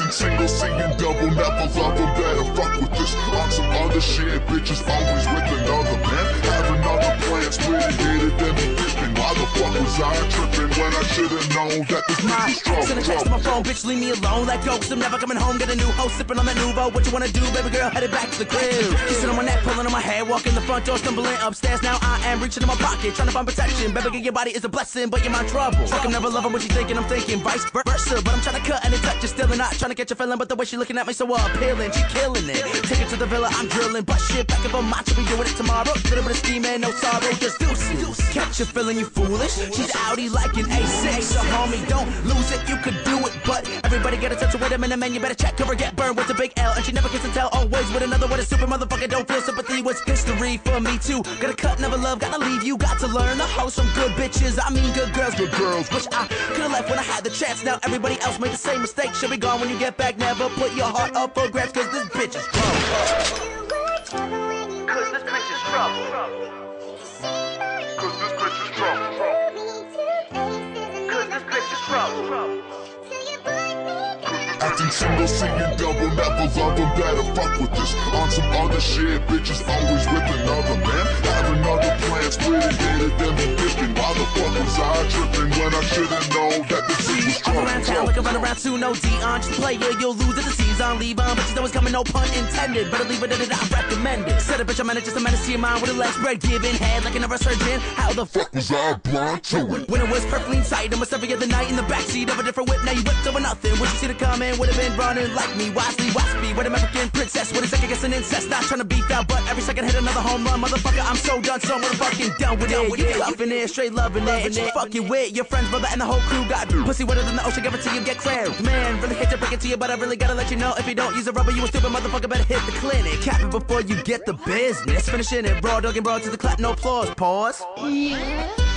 Acting single, singing double, never love them, better fuck with this. On some other shit, bitches always with another man. Have another plan, split it, was tripping when I should've known that this My send a text to my phone, bitch, leave me alone. Let go, cause I'm never coming home. Get a new hoe, sipping on that nouveau. What you wanna do, baby girl? Headed back to the crib. Kissing on my neck, pulling on my hair, walking the front door, stumbling upstairs. Now I am reaching in my pocket, trying to find protection. Baby girl, your body is a blessing, but you're my trouble. Fuck, I'm never loving what you thinking, I'm thinking vice versa. But I'm trying to cut and it touch, you're still not trying to get your feeling. But the way she looking at me so appealing, she killing it. Take it to the villa, I'm drilling. But shit, back up on macho, we doing it tomorrow. Little bit of steam and no sorrow, just deuces. Catch you feeling you foolish. She's outie like an A6. So homie, don't lose it, you could do it. But everybody get a touch of wait a man. You better check her get burned with a big L. And she never gets to tell always with another what a stupid motherfucker don't feel sympathy was history for me too. Gotta cut, never love, gotta leave you. Got to learn the hoes from good bitches. I mean good girls, good girls. Wish I could've left when I had the chance. Now everybody else made the same mistake. Should be gone when you get back. Never put your heart up for grabs, cause this bitch is trouble. Cause this bitch is trouble. Cause this bitch is trouble. Acting single, singing double, never love them, better fuck with this. On some other shit, bitches always with another man. I have another plan, split it, hit it, then be dipping. Why the fuck was I tripping when I should've known that this bitch was All around town, trouble? like a run around two, no Dion. Just a player, you'll lose at the season. Leave on, but bitches always coming, no pun intended. Better leave it at it, I recommend it. Said a bitch, I'm in it, just a menace to your mind with a leg spread, giving head like a neurosurgeon. How the fuck? Was I blind to it? When it was perfectly inside, almost every other night in the backseat of a different whip. Now you whipped over nothing. Would you see the comment? Would have been running like me, wisely, waspy. With American princess, what is second guessing incest? Not trying to beat that, but every second hit another home run, motherfucker. I'm so done, so motherfucking done with it. You loving it, straight loving it. And you fucking with your friends, brother, and the whole crew got pussy wetter than the ocean. Give it to you, get cramped. Man, really hate to break it to you, but I really gotta let you know if you don't use a rubber, you a stupid motherfucker. Better hit the clinic. Cap it before you get the business. Finishing it raw, dog and broad to the clap, no applause. Pause.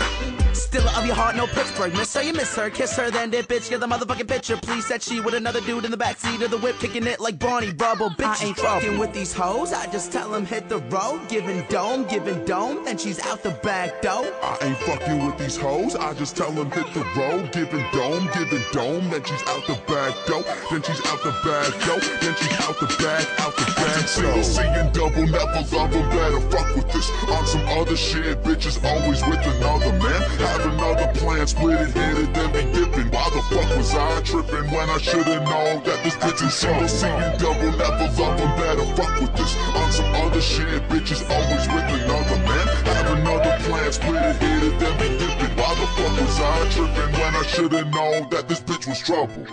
Still of your heart, no Pittsburgh. Miss her, you miss her. Kiss her, then dip, bitch. Get the motherfucking picture. Please said she with another dude in the backseat of the whip, kicking it like Barney Rubble. Bitch, I ain't fucking with these hoes. I just tell them hit the road. Giving dome, giving dome. Then she's out the back door. I ain't fucking with these hoes. I just tell them hit the road, giving dome, giving dome. Then she's out the back door. Then she's out the back door. Then she's out the back, out the back. Single, singing double, never love them, better fuck with this. On some other shit, bitches always with another man. Have another plan, split it, hit it, then be dipping. Why the fuck was I tripping when I should've known that this bitch was single, singing double, never love them, better fuck with this. On some other shit, bitches always with another man. Have another plan, split it, hit it, then be dipping. Why the fuck was I tripping when I should've known that this bitch was trouble?